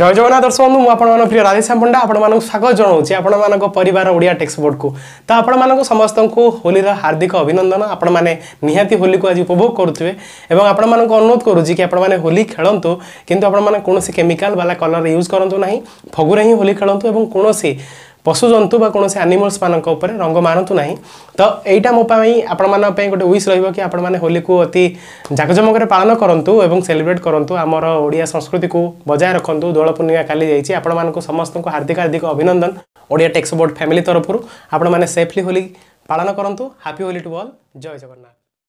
জয় জগন্নাথ দর্শক বন্ধু মু আপনার প্রিয় রাধেশ্যাম পণ্ডা আপনার স্বাগত জনাওছি আপনার পরিবার ওড়িয়া টেক্সটবোর্ডকু তো আপনার সমস্ত হোলির হার্দিক অভিনন্দন আপনার নিহতি হোলিকে আজ উপভোগ করুবে এবং আপনার অনুরোধ করুছি কি আপনার হোলি খেলতু কিন্তু আপনার কোণী কেমিকাল বালা কলর ইউজ করতু না ফগুরে হি হোলি খেলতু এবং কোণী ପଶୁଜନ୍ତୁ ବା କୌଣସି ଆନିମଲ୍ସମାନଙ୍କ ଉପରେ ରଙ୍ଗ ମାରନ୍ତୁ ନାହିଁ ତ ଏଇଟା ମୋ ପାଇଁ ଆପଣମାନଙ୍କ ପାଇଁ ଗୋଟେ ୱିସ୍ ରହିବ କି ଆପଣମାନେ ହୋଲିକୁ ଅତି ଜାକଜମକରେ ପାଳନ କରନ୍ତୁ ଏବଂ ସେଲିବ୍ରେଟ୍ କରନ୍ତୁ ଆମର ଓଡ଼ିଆ ସଂସ୍କୃତିକୁ ବଜାୟ ରଖନ୍ତୁ ଦୋଳ ପୂର୍ଣ୍ଣିମା କାଲି ଯାଇଛି ଆପଣମାନଙ୍କୁ ସମସ୍ତଙ୍କୁ ହାର୍ଦ୍ଦିକ ହାର୍ଦ୍ଦିକ ଅଭିନନ୍ଦନ ଓଡ଼ିଆ ଟେକ୍ସ ବୋର୍ଡ଼ ଫ୍ୟାମିଲି ତରଫରୁ ଆପଣମାନେ ସେଫ୍ଲି ହୋଲି ପାଳନ କରନ୍ତୁ happy Holi to all Jay Jagannath